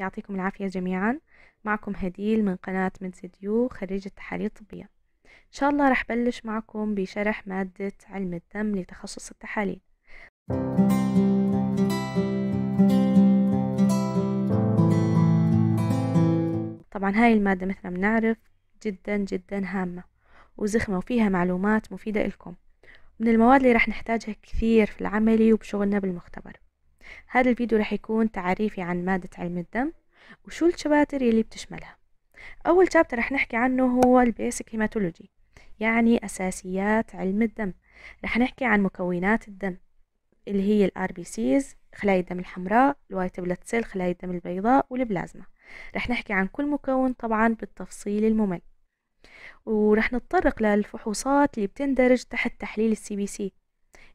يعطيكم العافية جميعا. معكم هديل من قناة مدزديو خريجة تحاليل طبية. إن شاء الله رح بلش معكم بشرح مادة علم الدم لتخصص التحاليل. طبعا هاي المادة مثل ما بنعرف جدا جدا هامة وزخمة وفيها معلومات مفيدة لكم من المواد اللي رح نحتاجها كثير في العملي وبشغلنا بالمختبر. هذا الفيديو رح يكون تعريفي عن مادة علم الدم وشو ال chapters اللي بتشملها. أول chapter رح نحكي عنه هو ال basic hematology يعني أساسيات علم الدم. رح نحكي عن مكونات الدم اللي هي ال RBCs خلايا الدم الحمراء ال white blood cell خلايا الدم البيضاء والبلازما. رح نحكي عن كل مكون طبعا بالتفصيل الممل. ورح نتطرق للفحوصات اللي بتندرج تحت تحليل ال CBC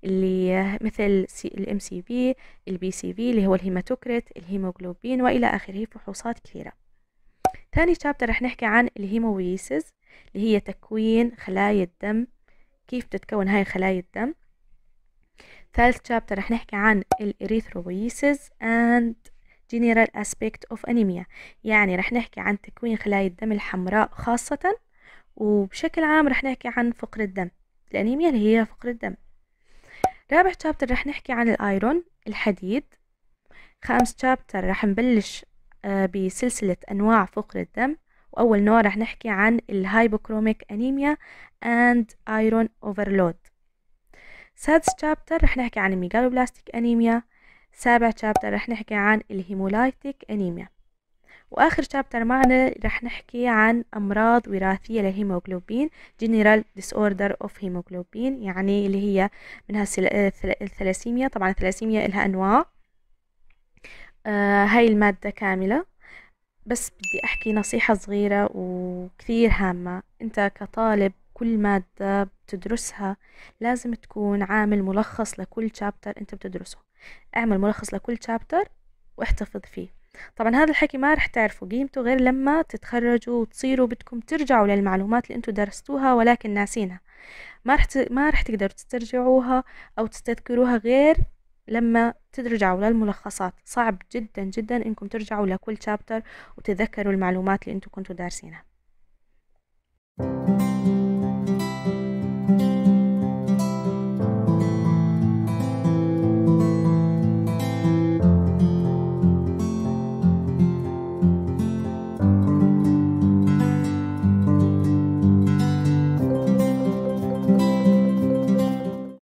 اللي مثل ال MCV ال PCV اللي هو ال hematocrit الهيموغلوبين وإلى آخره فحوصات كثيرة. ثاني chapter رح نحكي عن ال hematopoiesis اللي هي تكوين خلايا الدم. كيف تتكون هاي خلايا الدم؟ ثالث chapter رح نحكي عن ال erythropoiesis and general aspect of anemia. يعني رح نحكي عن تكوين خلايا الدم الحمراء خاصة وبشكل عام رح نحكي عن فقر الدم. الأنيميا اللي هي فقر الدم. رابع chapter رح نحكي عن ال iron الحديد. خامس chapter رح نبلش آه، بسلسلة أنواع فقر الدم. وأول نوع رح نحكي عن ال hypochromic anemia and iron overload. سادس chapter رح نحكي عن ال megaloblastic anemia سابع chapter رح نحكي عن ال hemolytic anemia وآخر شابتر معنا رح نحكي عن أمراض وراثية للهيموغلوبين General Disorder of Hemoglobin يعني اللي هي منها الثلاسيميا. طبعا الثلاسيميا لها أنواع. آه هاي المادة كاملة. بس بدي أحكي نصيحة صغيرة وكثير هامة. أنت كطالب كل مادة بتدرسها لازم تكون عامل ملخص لكل شابتر أنت بتدرسه. اعمل ملخص لكل شابتر واحتفظ فيه. طبعا هذا الحكي ما رح تعرفوا قيمته غير لما تتخرجوا وتصيروا بدكم ترجعوا للمعلومات اللي أنتم درستوها ولكن ناسينها ما رح. ما رح تقدروا تسترجعوها أو تستذكروها غير لما ترجعوا للملخصات صعب جدا جدا إنكم ترجعوا لكل شابتر وتذكروا المعلومات اللي أنتم كنتوا دارسينها